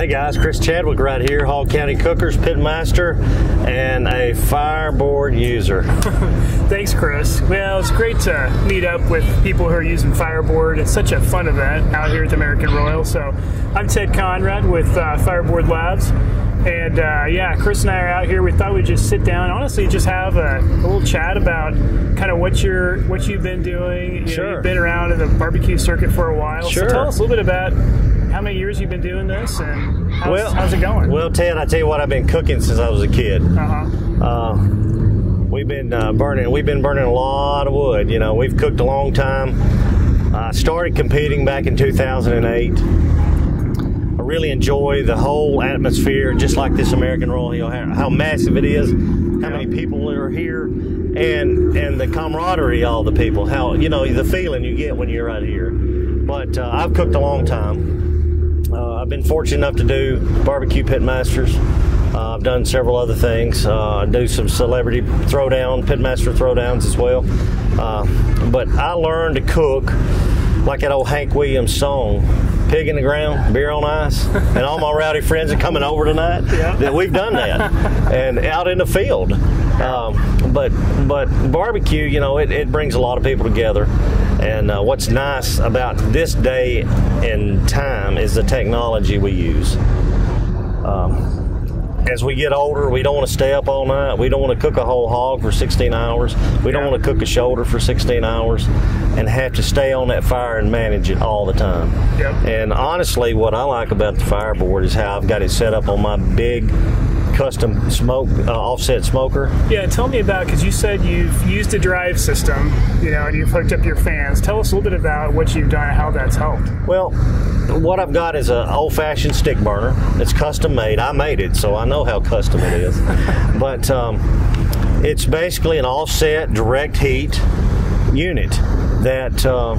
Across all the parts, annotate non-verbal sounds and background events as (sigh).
Hey guys, Chris Chadwick right here, Hall County Cookers, Pitmaster, and a Fireboard user. (laughs) Thanks, Chris. Well, it's great to meet up with people who are using Fireboard. It's such a fun event out here at the American Royal. So, I'm Ted Conrad with uh, Fireboard Labs. And uh, yeah, Chris and I are out here. We thought we'd just sit down, honestly, just have a, a little chat about kind of what you're, what you've been doing. You sure. Know, you've been around in the barbecue circuit for a while. Sure. So tell us a little bit about how many years you've been doing this and how's, well, how's it going? Well, Ted, I tell you what, I've been cooking since I was a kid. Uh-huh. Uh, we've been uh, burning. We've been burning a lot of wood. You know, we've cooked a long time. I started competing back in 2008 I really enjoy the whole atmosphere, just like this American Royal Hill, how, how massive it is, how many people are here, and and the camaraderie, all the people, how you know the feeling you get when you're right here. But uh, I've cooked a long time. Uh, I've been fortunate enough to do barbecue pit masters. Uh, I've done several other things. Uh, I do some celebrity throwdown, pitmaster throwdowns as well. Uh, but I learned to cook like that old Hank Williams song pig in the ground, beer on ice, and all my rowdy friends are coming over tonight. Yeah. That we've done that, and out in the field. Um, but but barbecue, you know, it, it, brings a lot of people together. And uh, what's nice about this day and time is the technology we use. Um, as we get older, we don't want to stay up all night. We don't want to cook a whole hog for 16 hours. We don't want to cook a shoulder for 16 hours and have to stay on that fire and manage it all the time. Yep. And honestly, what I like about the fireboard is how I've got it set up on my big custom smoke uh, offset smoker. Yeah, tell me about because you said you've used a drive system, you know, and you've hooked up your fans. Tell us a little bit about what you've done and how that's helped. Well, what I've got is an old-fashioned stick burner. It's custom made. I made it, so I know how custom it is. (laughs) but um, it's basically an offset direct heat unit that uh,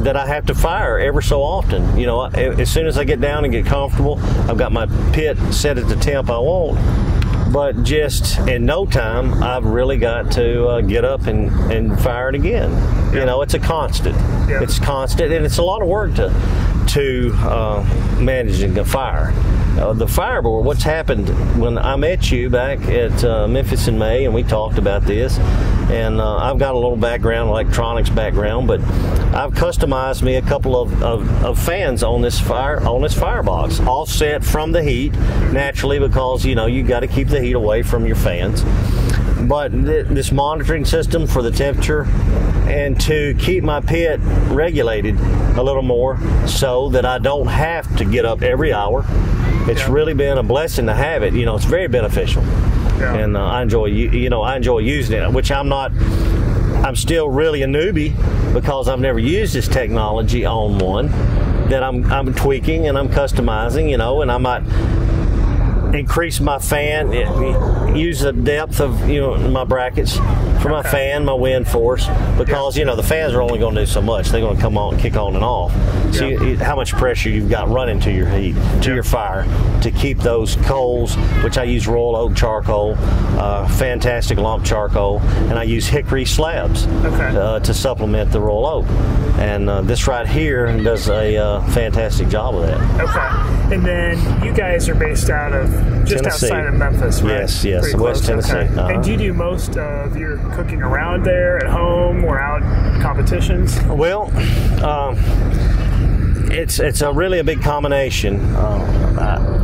that I have to fire ever so often. You know, as soon as I get down and get comfortable, I've got my pit set at the temp I want. But just in no time, I've really got to uh, get up and, and fire it again. Yeah. You know, it's a constant. Yeah. It's constant, and it's a lot of work to to uh, managing a fire. Uh, the fireboard, what's happened when I met you back at uh, Memphis in May, and we talked about this, and uh, I've got a little background, electronics background, but I've customized me a couple of, of, of fans on this fire on this firebox, offset from the heat, naturally because you know you got to keep the heat away from your fans but th- this monitoring system for the temperature and to keep my pit regulated a little more so that I don't have to get up every hour. It's yeah. really been a blessing to have it. You know, it's very beneficial, yeah. and uh, I enjoy you know I enjoy using it. Which I'm not. I'm still really a newbie because I've never used this technology on one that I'm I'm tweaking and I'm customizing. You know, and I might increase my fan, use the depth of you know my brackets for my fan, my wind force, because you know the fans are only going to do so much. They're going to come on, kick on and off. See yeah. how much pressure you've got running to your heat, to yeah. your fire, to keep those coals, which I use Royal Oak charcoal, uh, fantastic lump charcoal, and I use hickory slabs okay. uh, to supplement the Royal Oak. And uh, this right here does a uh, fantastic job of that. Okay. And then you guys are based out of just Tennessee. outside of Memphis, right? Yes, yes, Pretty West close. Tennessee. Okay. Uh-huh. And do you do most of your cooking around there, at home, or out competitions? Well, um, it's it's a really a big combination. Uh, I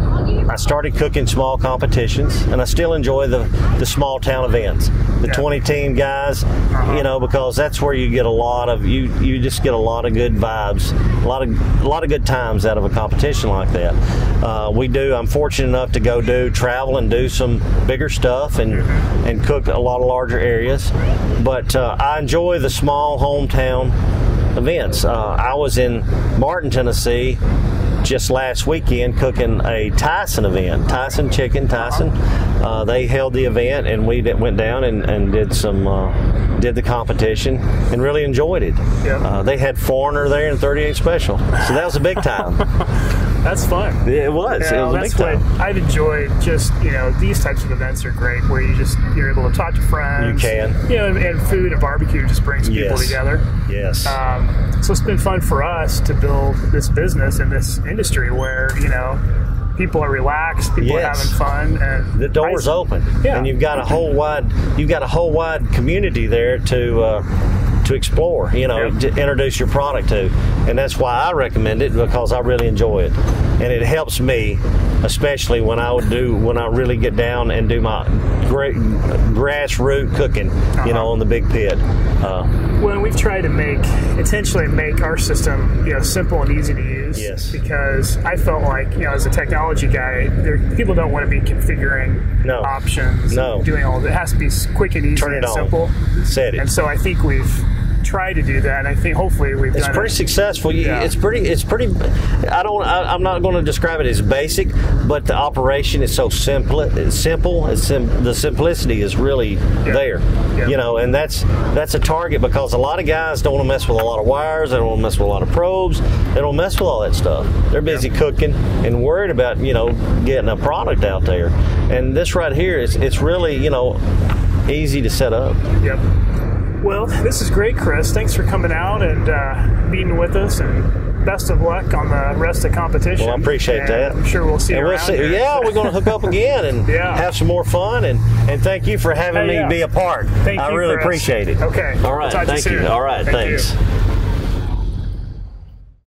started cooking small competitions, and I still enjoy the, the small town events, the yeah. 20 team guys, uh-huh. you know, because that's where you get a lot of you you just get a lot of good vibes, a lot of a lot of good times out of a competition like that. Uh, we do. I'm fortunate enough to go do travel and do some bigger stuff and and cook a lot of larger areas, but uh, I enjoy the small hometown events. Uh, I was in Martin, Tennessee just last weekend cooking a Tyson event, Tyson Chicken, Tyson. Uh, they held the event, and we went down and, and did some uh, did the competition and really enjoyed it. Yep. Uh, they had Foreigner there in 38 Special, so that was a big time. (laughs) That's fun. It was. Yeah, it was that's what I've enjoyed. Just you know, these types of events are great, where you just you're able to talk to friends. You can. You know, and, and food and barbecue just brings people together. Yes. Um, so it's been fun for us to build this business and this industry where you know people are relaxed, people Yes. are having fun, and the door's I- open, Yeah. and you've got a whole wide you've got a whole wide community there to uh, to explore. You know, Yep. to introduce your product to, and that's why I recommend it because I really enjoy it, and it helps me, especially when I would do when I really get down and do my great grassroots cooking. You know, Uh-huh. on the big pit. Uh, when we've tried to make intentionally make our system you know simple and easy to use Yes. because i felt like you know as a technology guy there, people don't want to be configuring No. options No. and doing all it has to be quick and easy turn it and on. simple Set it. and so i think we've tried to do that i think hopefully we've It's pretty it. successful. Yeah. It's pretty. It's pretty. I don't. I, I'm not going to describe it as basic, but the operation is so simple. It's simple. It's sim, the simplicity is really there. Yeah. You know, and that's that's a target because a lot of guys don't want to mess with a lot of wires. They don't want to mess with a lot of probes. They don't mess with all that stuff. They're busy cooking and worried about you know getting a product out there. And this right here is it's really you know easy to set up. Yep. Well, this is great, Chris. Thanks for coming out and uh, being with us, and best of luck on the rest of the competition. Well, I appreciate And that. I'm sure we'll see And you we'll around see. here. Yeah, we're going to hook up (laughs) again and Yeah. have some more fun. And, and thank you for having Hey, me yeah. be a part. Thank I you, really Chris. appreciate it. Okay. All We'll right. talk to you thank you. All right. Thank you. thanks.